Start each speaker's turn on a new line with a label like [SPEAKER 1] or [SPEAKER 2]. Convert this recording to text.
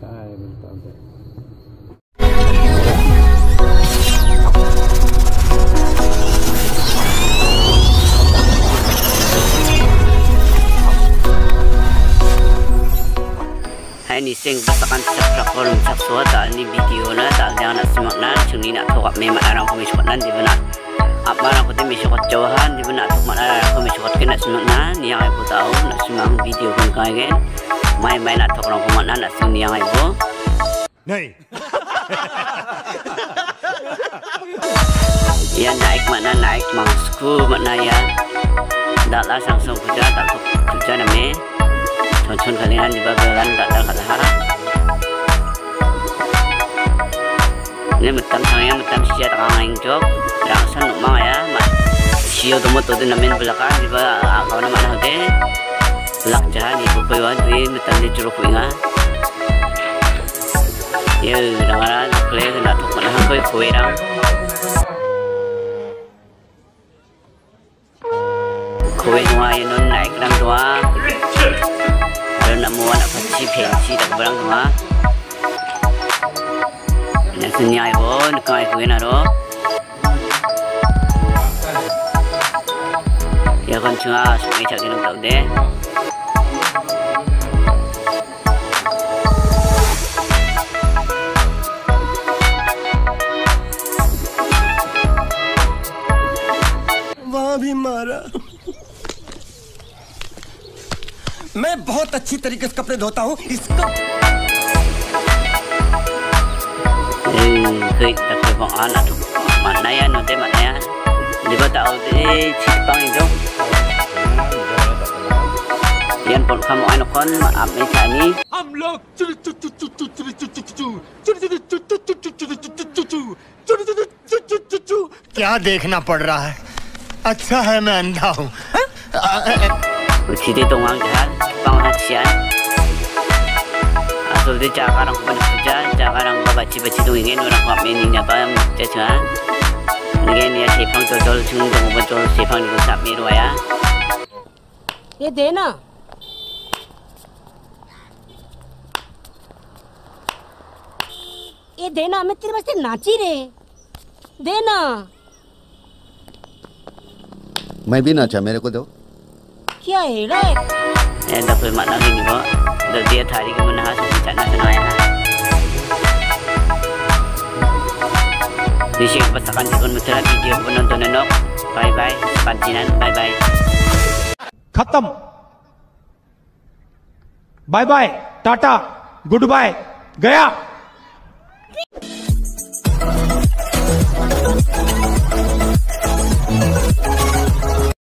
[SPEAKER 1] काय बोलतात
[SPEAKER 2] ni sing basakan sakra kolom sakso tại ni video na ta dana smakna chuni na thok me ma arang komish konan divna misukat jawahan di mana tuk mana aku misukat kena senang nan yang aku tahu nak semang video kan main-main nak tuk orang kumana nak sung yang aku
[SPEAKER 3] nai
[SPEAKER 2] ya naik mana naik mangsku mana ya. tak lah sang kerja tak tuk nama name. Tonton kalian di bagalan tak tak kata harap. Ini metam sangat, metam sejak orang yang jok. Yang senang siyo dumoto din namin bulakan di ba ako naman ako din bulak dyan di ko pa yun di matandi churok ko nga yun nangara nakle natok manahan ko yung kuwi lang kuwi nga yun nun naik lang tuwa alam na mo wala pa si pensi takbarang tuwa nasin niya yun kaya kuwi na ro naro ya kan cuma sungai cak kena tahu deh
[SPEAKER 4] वहाँ भी मारा मैं
[SPEAKER 5] बहुत अच्छी तरीके से कपड़े धोता हूँ इसका
[SPEAKER 2] eh koi tak koi bang anak tu mana ya nanti mana ya di bata au de chipang yan pon kamu ano kon
[SPEAKER 3] क्या देखना पड़ रहा है अच्छा है मैं अंधा हूँ
[SPEAKER 2] Uji di tungang jahat, bangunan sian. Asal orang kuap ini. नगेन या शेफांग तो चल सुन तो वो चल शेफांग को सब मेरे आया
[SPEAKER 6] ये देना ये देना हमें तेरे वास्ते नाची रे देना
[SPEAKER 7] मैं भी नाचा मेरे को दो
[SPEAKER 6] क्या है रे
[SPEAKER 2] ए दफे माता की निभा दर्दिया थारी के मन हाथ से चना सुनाया ना Di shape basta kan अगर वीडियो तो बाय बाय बाय बाय
[SPEAKER 8] खत्म bye bye tata good bye गया